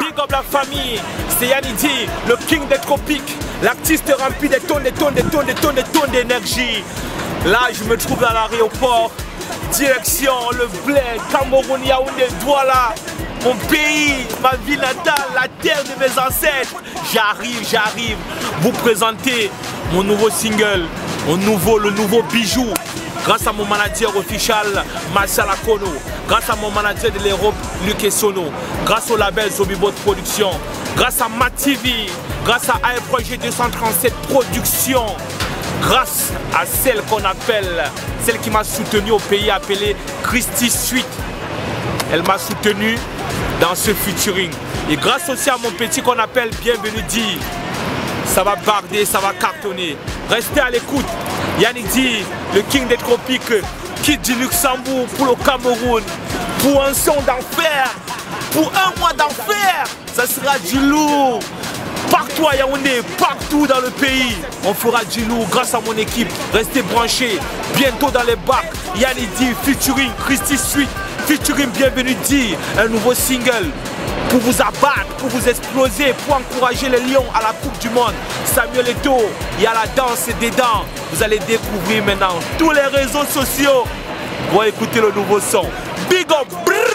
Big up la famille, c'est Yanidi, le king des tropiques, l'artiste rempli des tonnes, des tonnes, des tonnes, des tonnes, des tonnes d'énergie. Là, je me trouve à l'aéroport, direction le bled, Cameroun, Yaoundé, Douala, mon pays, ma ville natale, la terre de mes ancêtres. J'arrive, j'arrive, vous présenter mon nouveau single, mon nouveau, le nouveau bijou. Grâce à mon manager officiel, Marcel Akono, grâce à mon manager de l'Europe, Luc Sono, grâce au label Zobibot Production, grâce à MaTV, grâce à Projet 237 Production, grâce à celle qu'on appelle, celle qui m'a soutenu au pays appelé Christy Suite. Elle m'a soutenu dans ce featuring. Et grâce aussi à mon petit qu'on appelle Bienvenue dit, ça va barder, ça va cartonner. Restez à l'écoute. Yannick dit, le king des tropiques, quitte du Luxembourg pour le Cameroun, pour un son d'enfer, pour un mois d'enfer, ça sera du lourd. Partout à Yaoundé, partout dans le pays, on fera du lourd grâce à mon équipe. Restez branchés. Bientôt dans les bacs, Yannick dit, featuring Christy Suite, featuring Bienvenue dit, un nouveau single pour vous abattre, pour vous exploser, pour encourager les lions à la Coupe du Monde. Samuel Eto'o, il y a la danse dedans. Vous allez découvrir maintenant tous les réseaux sociaux pour écouter le nouveau son. Big up!